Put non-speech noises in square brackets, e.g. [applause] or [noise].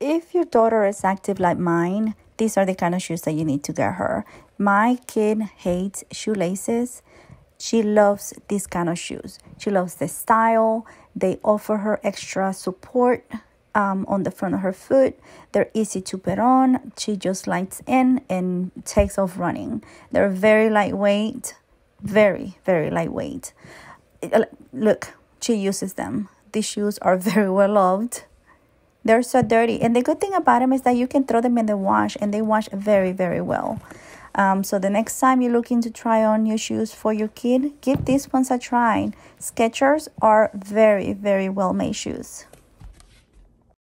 if your daughter is active like mine, these are the kind of shoes that you need to get her. My kid hates shoelaces. She loves these kind of shoes. She loves the style. They offer her extra support um, on the front of her foot. They're easy to put on. She just lights in and takes off running. They're very lightweight, very, very lightweight. Look, she uses them. These shoes are [laughs] very well loved. They're so dirty. And the good thing about them is that you can throw them in the wash and they wash very, very well. Um, so the next time you're looking to try on new shoes for your kid, give these ones a try. Skechers are very, very well made shoes.